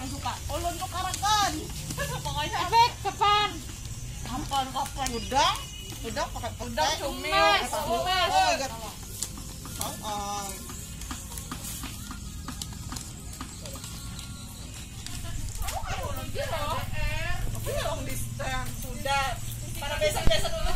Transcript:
ulun tuh karakan pokoknya. Efek kapan? kapan kapan? Udang. Udang pakai Udang cumi, tahu. oh sudah. Para besan-besan